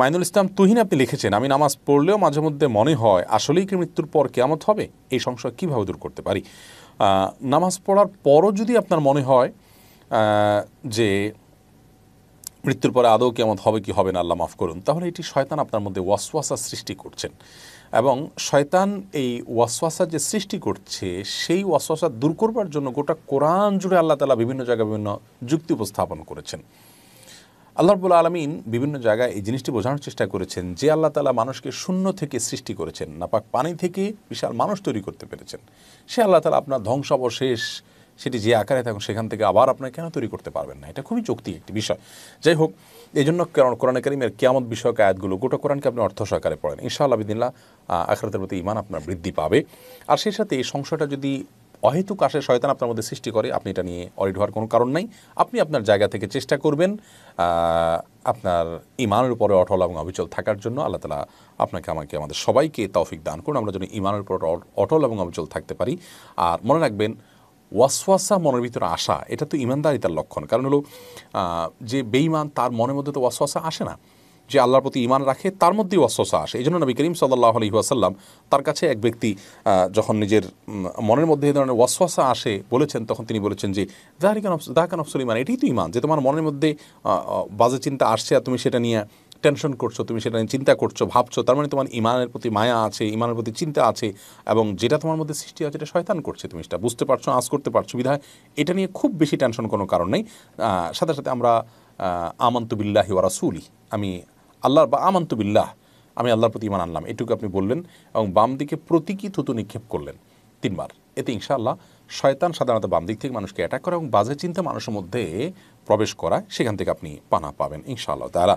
মাইনুল ইসলাম তুহিন আপনি লিখেছেন, আমি নামাজ পড়লেও মাঝে মধ্যে মনে হয় আসলেই কি মৃত্যুর পর কেমত হবে? এই সংশয় কীভাবে দূর করতে পারি? নামাজ পড়ার পরও যদি আপনার মনে হয় যে মৃত্যুর পরে আদৌ কেমন হবে কি হবে না, আল্লাহ মাফ করুন, তাহলে এটি শয়তান আপনার মধ্যে ওয়াসওয়াসা সৃষ্টি করছেন। এবং শয়তান এই ওয়াসওয়াসা যে সৃষ্টি করছে, সেই ওয়াসওয়াসা দূর করবার জন্য গোটা কোরআন জুড়ে আল্লাহ তালা বিভিন্ন জায়গায় বিভিন্ন যুক্তি উপস্থাপন করেছেন। আল্লাহ রবুল আলমিন বিভিন্ন জায়গায় এই জিনিসটি বোঝানোর চেষ্টা করেছেন যে আল্লাহ তালা মানুষকে শূন্য থেকে সৃষ্টি করেছেন, নাপাক পানি থেকে বিশাল মানুষ তৈরি করতে পেরেছেন। সে আল্লাহ তালা আপনার ধ্বংসাবশেষ, সেটি যে আকারে থাকুন সেখান থেকে আবার আপনার কেন তৈরি করতে পারবেন না? এটা খুবই যৌক্তিক একটি বিষয়। যাই হোক এই জন্য কোরআন- কারিমের কেয়ামত বিষয়ক আয়াতগুলো গোটা কোরআনকে আপনি অর্থ সহকারে পড়েন। ইনশাআল্লাহ বিদিল্লা আখরাতের প্রতি ইমান আপনার বৃদ্ধি পাবে। আর সেই সাথে এই সংশয়টা যদি অহেতুক আসে শয়তান আপনার মধ্যে সৃষ্টি করে, আপনি এটা নিয়ে অরিড হওয়ার কোনো কারণ নাই। আপনি আপনার জায়গা থেকে চেষ্টা করবেন আপনার ইমানের উপরে অটল এবং অবিচল থাকার জন্য। আল্লাহ তালা আপনাকে, আমাকে, আমাদের সবাইকে তৌফিক দান করুন। আমরা যেন ইমানের উপর অটল এবং অবিচল থাকতে পারি। আর মনে রাখবেন, ওয়াসওয়াসা মনের ভিতরে আসা, এটা তো ইমানদারিতার লক্ষণ। কারণ হলো যে বেঈমান তার মনের মধ্যে তো ওয়াসওয়াসা আসে না। যে আল্লাহর প্রতি ইমান রাখে, তার মধ্যেই ওয়াসওয়াসা আসে। এই জন্য নবী করিম সাল্লাহ আলহি ওয়াসাল্লাম তার কাছে এক ব্যক্তি যখন নিজের মনের মধ্যে এই ধরনের ওয়াসওয়াসা আসে বলেছেন, তখন তিনি বলেছেন যে দাহারিকান দাহাকান অফসল ইমান এটাই তো ইমান যে তোমার মনের মধ্যে বাজে চিন্তা আসছে আর তুমি সেটা নিয়ে টেনশন করছ, তুমি সেটা নিয়ে চিন্তা করছ, ভাবছ, তার মানে তোমার ইমানের প্রতি মায়া আছে ইমানের প্রতি চিন্তা আছে এবং যেটা তোমার মধ্যে সৃষ্টি আছে এটা শয়তান করছে তুমি সেটা। বুঝতে পারছ আজ করতে পারছ, বিধায় এটা নিয়ে খুব বেশি টেনশন কোনো কারণ নেই। সাথে সাথে আমরা আমন্তু বিল্লাহি ওয়া রাসূলি, আমি আল্লাহর বা আমান্তবিল্লাহ আমি আল্লাহর প্রতি ইমান আনলাম। এটুকু আপনি বললেন এবং বাম দিকে প্রতীকী থুতু নিক্ষেপ করলেন তিনবার। এতে ইনশাআল্লাহ শয়তান সাধারণত বাম দিক থেকে মানুষকে অ্যাটাক করা এবং বাজে চিন্তা মানুষের মধ্যে প্রবেশ করা সেখান থেকে আপনি পানা পাবেন ইনশাআল্লাহ তারা